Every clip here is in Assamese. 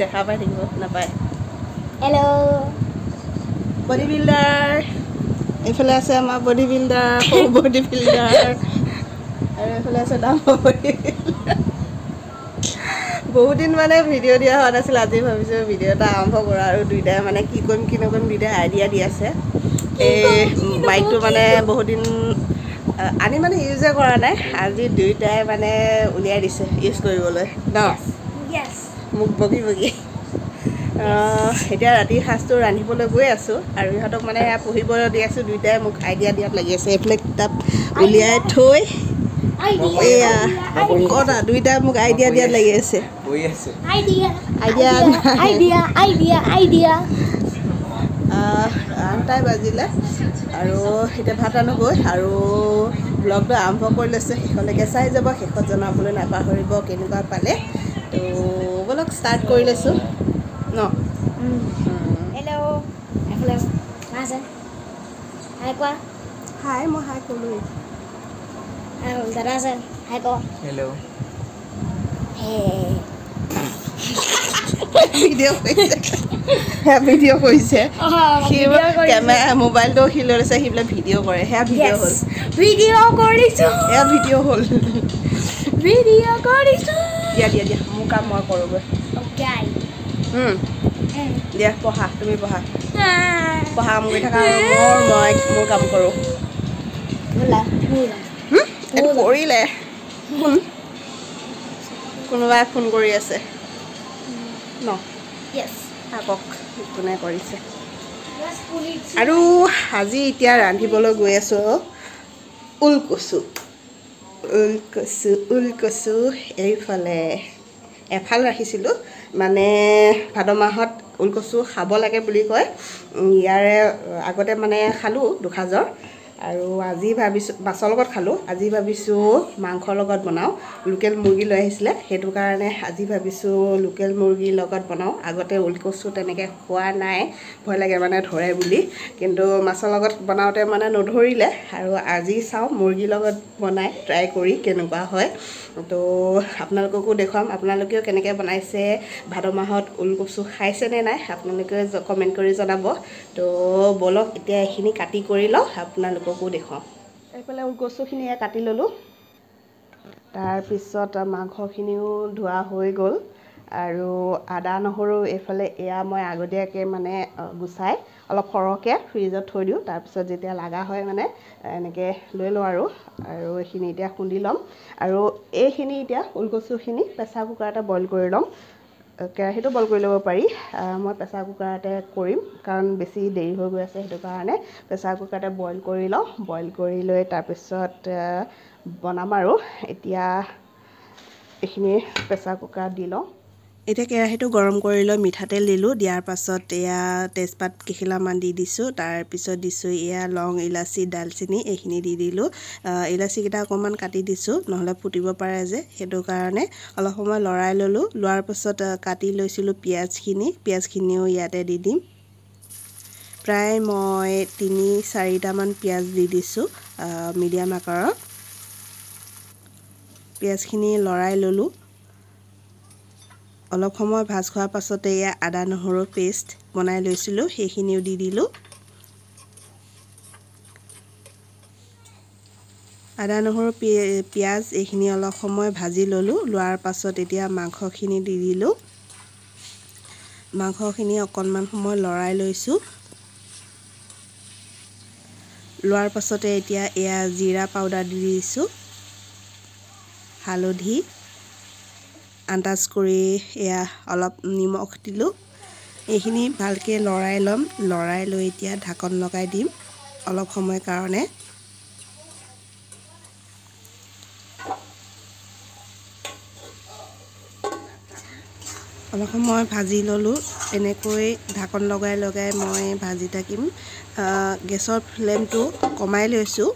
দেখা পাই থাকিব নাপায়। হেল্ল' বডি বিল্ডাৰ এইফালে আছে আমাৰ বডি বিল্ডাৰ সৰু বডি বিল্ডাৰ আৰু এইফালে আছে ডাঙৰ বডি বহুত দিন মানে ভিডিঅ' দিয়া হোৱা নাছিল আজি ভাবিছোঁ ভিডিঅ' এটা আৰম্ভ কৰা আৰু দুইটাই মানে কি কৰিম কি নকৰিম দুইটাই আইডিয়া দি আছে। এই বাইকটো মানে বহুত দিন আনি মানে ইউজে কৰা নাই। আজি দুইটাই মানে উলিয়াই দিছে ইউজ কৰিবলৈ। ন? মোক বগি বগি। এতিয়া ৰাতিৰ সাঁজটো ৰান্ধিবলৈ গৈ আছোঁ আৰু ইহঁতক মানে এয়া পঢ়িব দি আছোঁ দুইটাই মোক আইডিয়া দিয়াত লাগি আছে। এইফালে কিতাপ উলিয়াই থৈ এয়া কটা দুইটাই মোক আইডিয়া দিয়াত লাগি আছে। বহি আছে। Idea idea idea idea idea আহ, আঠটাই বাজিলে আৰু এতিয়া ভাত আনোগৈ আৰু ব্লগটো আৰম্ভ কৰি লৈছে। শেষলৈকে চাই যাব শেষত জনাবলৈ নাপাহৰিব কেনেকুৱা পালে। তো ব'লক ষ্টাৰ্ট কৰি লৈছোঁ ন। হেল্ল' হাই কোৱা হাই মই হাই ক'লোৱেই দাদা আছে হাই ক হেল্ল' হে ভিডিঅ' কৰিছে সেয়া ভিডিঅ' কৰিছে সি কেমেৰা মোবাইলটো সি লৈ লৈছে সি বোলে ভিডিঅ' কৰে সেয়া ভিডিঅ' হ'ল ভিডিঅ' কৰিছোঁ সেয়া ভিডিঅ' হ'ল ভিডিঅ' কৰিছোঁ দিয়া দিয়া দিয়া। মোৰ কাম মই কৰোঁগৈ। দিয়া পঢ়া তুমি পঢ়া। পঢ়া কাম কৰি থাকা মোৰ মই মোৰ কাম কৰোঁ। কৰিলে। ফোন কোনোবাই ফোন কৰি আছে। ন? থাকক কোনে কৰিছে। আৰু আজি এতিয়া ৰান্ধিবলৈ গৈ আছোঁ ঊলকচু ঊলকচু ঊলকচু এইফালে এফাল ৰাখিছিলোঁ। মানে ভাদ মাহত ঊলকচু খাব লাগে বুলি কয়। ইয়াৰে আগতে মানে খালোঁ দুসাঁজৰ। আৰু আজি ভাবিছোঁ মাছৰ লগত খালোঁ। আজি ভাবিছোঁ মাংসৰ লগত বনাওঁ। লোকেল মুৰ্গী লৈ আহিছিলে। সেইটো কাৰণে আজি ভাবিছোঁ লোকেল মুৰ্গীৰ লগত বনাওঁ। আগতে ঊলকচু তেনেকৈ খোৱা নাই। ভয় লাগে মানে ধৰে বুলি। কিন্তু মাছৰ লগত বনাওঁতে মানে নধৰিলে। আৰু আজি চাওঁ মুৰ্গীৰ লগত বনাই ট্ৰাই কৰি কেনেকুৱা হয়। তো আপোনালোককো দেখুৱাম। আপোনালোকেও কেনেকৈ বনাইছে ভাদ মাহত ঊলকচু খাইছেনে নাই আপোনালোকে কমেণ্ট কৰি জনাব। তো ব'লক এতিয়া এইখিনি কাটি কৰি লওঁ। আপোনালোককো দেখুৱাওঁ এইফালে ঊলকচুখিনি এয়া কাটি ল'লোঁ। তাৰপিছত মাংসখিনিও ধোৱা হৈ গ'ল। আৰু আদা নহৰু এইফালে এয়া মই আগতীয়াকৈ মানে গুচাই অলপ সৰহকৈ ফ্ৰিজত থৈ দিওঁ। তাৰপিছত যেতিয়া লগা হয় মানে এনেকৈ লৈ লওঁ আৰু। আৰু এইখিনি এতিয়া খুন্দি ল'ম। আৰু এইখিনি এতিয়া ঊলকচুখিনি প্ৰেছাৰ কুকাৰতে বইল কৰি ল'ম। কেৰাহীটো বইল কৰি ল'ব পাৰি। মই প্ৰেছাৰ কুকাৰতে কৰিম কাৰণ বেছি দেৰি হৈ গৈ আছে সেইটো কাৰণে। প্ৰেছাৰ কুকাৰতে বইল কৰি লওঁ বইল কৰি লৈ তাৰপিছত বনাম আৰু। এতিয়া এইখিনি প্ৰেছাৰ কুকাৰত দি লওঁ। এতিয়া কেৰাহীটো গৰম কৰি লৈ মিঠাতেল দিলোঁ। দিয়াৰ পাছত এয়া তেজপাত কেইখিলামান দি দিছোঁ। তাৰপিছত দিছোঁ এয়া লং ইলাচি ডালচেনি এইখিনি দি দিলোঁ। ইলাচিকেইটা অকণমান কাটি দিছোঁ নহ'লে ফুটিব পাৰে যে। সেইটো কাৰণে অলপ সময় লৰাই ল'লোঁ। লোৱাৰ পাছত কাটি লৈছিলোঁ পিঁয়াজখিনি। পিঁয়াজখিনিও ইয়াতে দি দিম। প্ৰায় মই তিনি চাৰিটামান পিঁয়াজ দি দিছোঁ মিডিয়াম আকাৰৰ পিঁয়াজখিনি লৰাই ল'লোঁ। অলপ সময় ভাজ খোৱাৰ পাছতে এয়া আদা নহৰুৰ পেষ্ট বনাই লৈছিলোঁ সেইখিনিও দি দিলোঁ। আদা নহৰু পিঁয়াজ এইখিনি অলপ সময় ভাজি ল'লোঁ লোৱাৰ পাছত এতিয়া মাংসখিনি দি দিলোঁ। মাংসখিনি অকণমান সময় লৰাই লৈছোঁ। লোৱাৰ পাছতে এতিয়া এয়া জিৰা পাউডাৰ দি দিছোঁ হালধি। আন্দাজ কৰি এয়া অলপ নিমখ দিলোঁ। এইখিনি ভালকৈ লৰাই ল'ম। লৰাই লৈ এতিয়া ঢাকন লগাই দিম অলপ সময় কাৰণে। অলপ সময় ভাজি ল'লোঁ। এনেকৈ ঢাকন লগাই লগাই মই ভাজি থাকিম। গেছৰ ফ্লেমটো কমাই লৈছোঁ।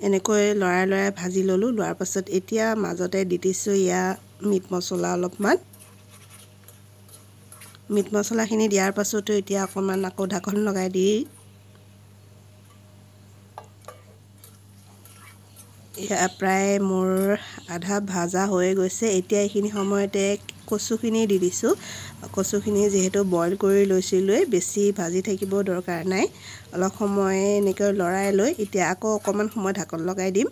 এনেকৈ লৰাই লৰাই ভাজি ল'লোঁ। লোৱাৰ পাছত এতিয়া মাজতে দি দিছোঁ এয়া মিট মছলা অলপমান। মিট মছলাখিনি দিয়াৰ পাছতো এতিয়া অকণমান আকৌ ঢাকন লগাই দি প্ৰায় মোৰ আধা ভাজা হৈ গৈছে। এতিয়া এইখিনি সময়তে কচুখিনি দি দিছোঁ। কচুখিনি যিহেতু বইল কৰি লৈছিলোঁৱেই বেছি ভাজি থাকিব দৰকাৰ নাই। অলপ সময় এনেকৈ লৰাই লৈ এতিয়া আকৌ অকণমান সময় ঢাকন লগাই দিম।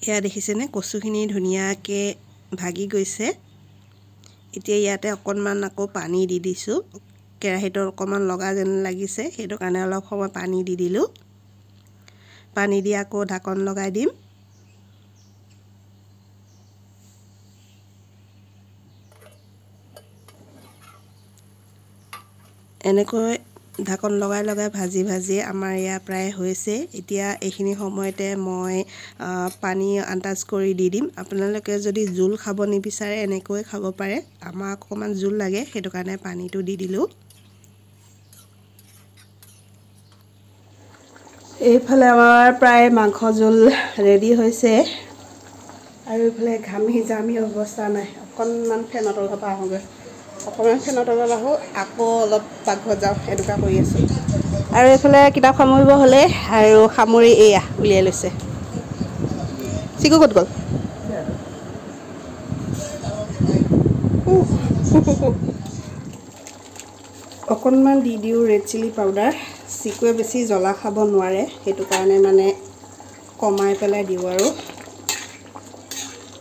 এয়া দেখিছেনে? কচুখিনি ধুনীয়াকৈ ভাগি গৈছে। এতিয়া ইয়াতে অকণমান আকৌ পানী দি দিছোঁ। কেৰাহীটো অকণমান লগা যেন লাগিছে সেইটো কাৰণে অলপ সময় পানী দি দিলোঁ। পানী দি আকৌ ঢাকন লগাই দিম। এনেকৈ ঢাকন লগাই লগাই ভাজি ভাজি আমাৰ ইয়াৰ প্ৰায় হৈছে। এতিয়া এইখিনি সময়তে মই পানী আন্দাজ কৰি দি দিম। আপোনালোকে যদি জোল খাব নিবিচাৰে এনেকৈ খাব পাৰে। আমাক অকণমান জোল লাগে সেইটো কাৰণে পানীটো দি দিলোঁ। এইফালে আমাৰ প্ৰায় মাংস জোল ৰেডি হৈছে। আৰু এইফালে ঘামি জামি অৱস্থা নাই। অকণমান ফেনৰ পৰা আহোঁগৈ। অকণমান ফেনৰ তলত আহোঁ আকৌ অলপ পাকঘৰত যাওঁ এনেকুৱা কৰি আছোঁ। আৰু এইফালে কিতাপ সামৰিব হ'লে আৰু সামৰি এয়া উলিয়াই লৈছে। চিকু ক'ত গ'ল? অকণমান দি দিওঁ ৰেড চিলি পাউডাৰ চিকুৱে বেছি জ্বলা খাব নোৱাৰে সেইটো কাৰণে মানে কমাই পেলাই দিওঁ আৰু।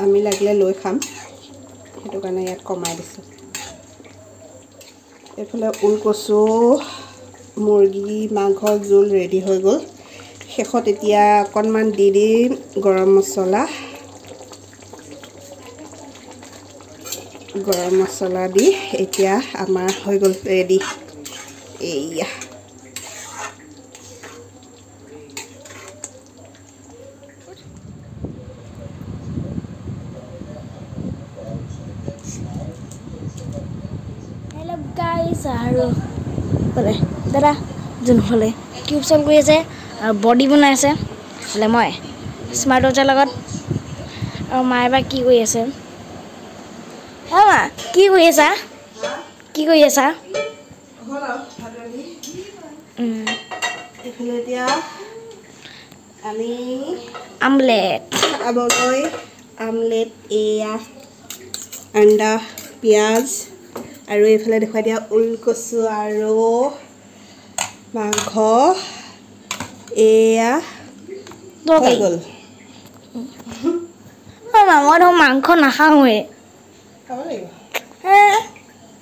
আমি লাগিলে লৈ খাম সেইটো কাৰণে ইয়াত কমাই দিছোঁ। এইফালে ওলকচু মুৰ্গী মাংসৰ জোল ৰেডি হৈ গ'ল। শেষত এতিয়া অকণমান দি দিম গৰম মছলা। গৰম মছলা দি এতিয়া আমাৰ হৈ গ'ল ৰেডি। এইয়া হেল্ল' আৰু বোলে দাদা যোনফালে কিউব চল কৰি আছে আৰু বডি বনাই আছে। হ'লে মই স্মাৰ্ট ৱাটছৰ লগত। আৰু মায়ে বা কি কৰি আছে? অঁ মা কি কৰি আছা? কি কৰি আছা? আমি আমলেট। খাবলৈ আমলেট এয়া আন্দা পিঁয়াজ আৰু এইফালে দেখুৱাই দিয়া ওলকচু আৰু মাংস। এয়া হৈ গ'ল। মই দেখোন মাংস নাখাওঁৱে। খাব লাগিব। হে?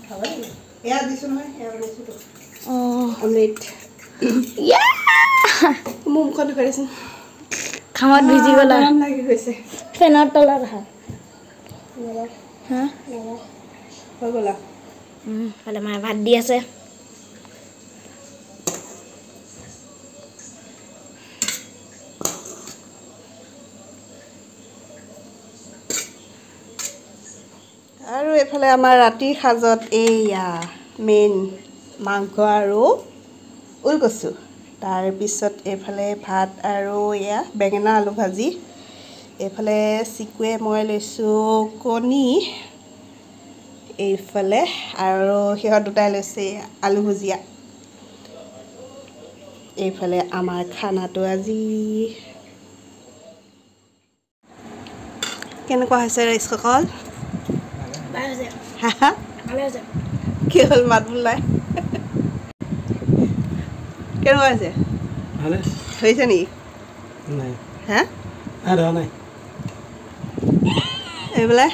খাব লাগিব। এয়া দিছোঁ নহয় এয়া বনাইছোঁতো অঁ। আমলেট ইয়া! মোৰ মুখত দেখুৱাই দেচোন। খামত ভিজি গ'লা। গৰম লাগি গৈছে। ফেনৰ তলত হা? হৈ গ'ল ফালে মায়ে ভাত দি আছে আৰু এইফালে আমাৰ ৰাতিৰ সাজত এইয়া মেইন মাংস আৰু ওলকচু তাৰপিছত এইফালে ভাত আৰু এয়া বেঙেনা আলু ভাজি এইফালে চিকুৱে মই লৈছোঁ কণী এইফালে আৰু সিহঁত দুটাই লৈছে আলু ভুজিয়া। এইফালে আমাৰ খানাটো আজি। কেনেকুৱা হৈছে ৰাইজসকল ভাল হৈছে। হা হা? ভালে হৈছে। কি হ'ল মাত বোল নাই? কেনেকুৱা হৈছে? ভালে। হৈছে নেকি নাই। হা? আৰু ধৰা নাই। এইবিলাক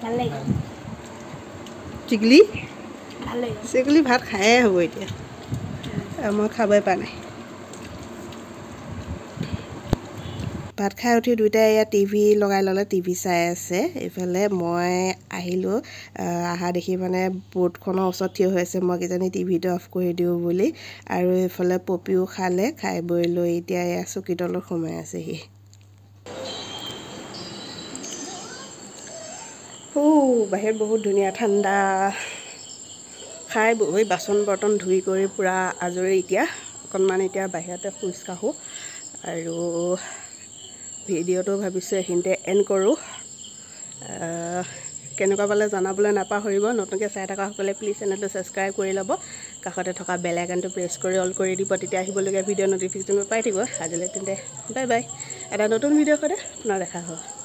ভাল লাগিল টিকলি। চিকলি ভাত খায়ে হ'ব এতিয়া। মই খাবই পৰা নাই। ভাত খাই উঠি দুয়োটাই ইয়াত টিভি লগাই ল'লে টিভি চাই আছে। এইফালে মই আহিলোঁ। আহ, অহা দেখি মানে বৰ্ডখনৰ ওচৰত থিয় হৈ আছে। মই কিজানি টিভিটো অফ কৰি দিওঁ বুলি। আৰু এইফালে পপিও খালে খাই বৈ লৈ এতিয়া এয়া চকী তলত সোমাই আছেহি। ও বাহিৰত বহুত ধুনীয়া ঠাণ্ডা। খাই বৈ বাচন বৰ্তন ধুই কৰি পূৰা আজৰি এতিয়া। অকণমান এতিয়া বাহিৰতে খোজ কাঢ়োঁ আৰু ভিডিঅ'টো ভাবিছোঁ এইখিনিতে এণ্ড কৰোঁ। কেনেকুৱা পালে জনাবলৈ নাপাহৰিব। নতুনকৈ চাই থকাসকলে প্লিজ চেনেলটো ছাবস্ক্ৰাইব কৰি ল'ব। কাষতে থকা বেল আইকনটো প্ৰেছ কৰি অল কৰি দিব। তেতিয়া আহিবলগীয়া ভিডিঅ' ন'টিফিকেশ্যন পাই থাকিব। আজিলৈ তেন্তে বাই বাই এটা নতুন ভিডিঅ' সৈতে পুনৰ দেখা হ'ব।